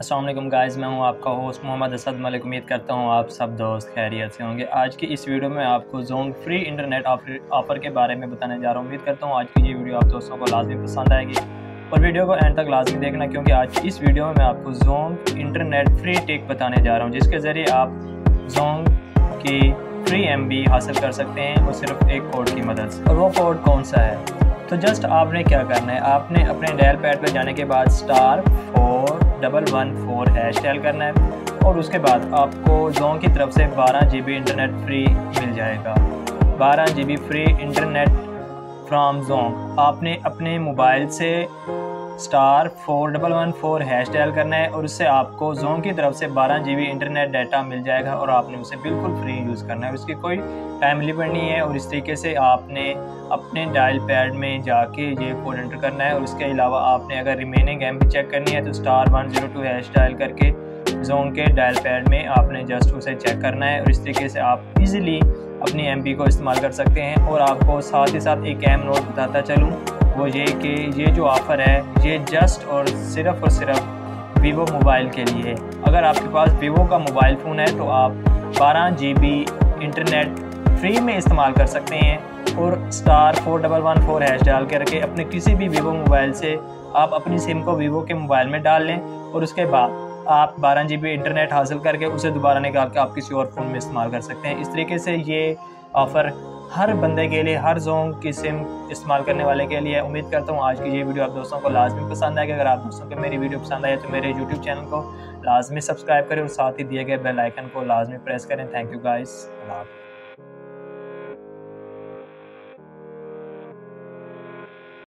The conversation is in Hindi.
असलम गाइज़ मैं हूँ आपका होस्ट मोहम्मद असद मलिक। उम्मीद करता हूँ आप सब दोस्त खैरियत से होंगे। आज की इस वीडियो में आपको जोन फ्री इंटरनेट ऑफ़र के बारे में बताने जा रहा हूँ। उम्मीद करता हूँ आज की ये वीडियो आप दोस्तों को लाजमी पसंद आएगी। और वीडियो को एंड तक लाजमी देखना, क्योंकि आज की इस वीडियो में मैं आपको जोन इंटरनेट फ्री टेक बताने जा रहा हूँ, जिसके ज़रिए आप जोन की फ्री एम हासिल कर सकते हैं, वो सिर्फ़ एक कोड की मदद से। और वो कोड कौन सा है? तो जस्ट आपने क्या करना है? आपने अपने डायल पैड पर जाने के बाद star four double one four hash tail करना है और उसके बाद आपको जोंग की तरफ़ से बारह जी बी इंटरनेट फ्री मिल जाएगा। बारह G B free internet from Jong आपने अपने मोबाइल से star four double one four hash dial करना है और उससे आपको जोन की तरफ़ से बारह जी बी इंटरनेट डाटा मिल जाएगा और आपने उसे बिल्कुल फ्री यूज़ करना है। उसकी कोई टाइम लिमिट नहीं है और इस तरीके से आपने अपने डायल पैड में जाके ये कोड एंटर करना है और उसके अलावा आपने अगर रिमेनिंग एम भी चेक करनी है तो star one zero two hash dial करके जोन के डायल पैड में आपने जस्ट उसे चेक करना है और इस तरीके से आप इजीली अपनी एमपी को इस्तेमाल कर सकते हैं और आपको साथ ही साथ एक एम नोट बताता चलूँ। वो ये कि ये जो ऑफ़र है, ये जस्ट और सिर्फ़ और सिर्फ़ वीवो मोबाइल के लिए है। अगर आपके पास वीवो का मोबाइल फ़ोन है तो आप बारह जी इंटरनेट फ्री में इस्तेमाल कर सकते हैं और star four double one four hash dial करके अपने किसी भी वीवो मोबाइल से आप अपनी सिम को वीवो के मोबाइल में डाल लें और उसके बाद आप बारह जी इंटरनेट हासिल करके उसे दोबारा निकाल के आप किसी और फ़ोन में इस्तेमाल कर सकते हैं। इस तरीके से ये ऑफ़र हर बंदे के लिए, हर जोन की सिम इस्तेमाल करने वाले के लिए उम्मीद करता हूँ। आज की ये वीडियो आप दोस्तों को लाजमी पसंद आएगी। अगर आप दोस्तों को मेरी वीडियो पसंद आए तो मेरे यूट्यूब चैनल को लाजमी सब्सक्राइब करें और साथ ही दिए गए बेल आइकन को लाजमी प्रेस करें। Thank you guys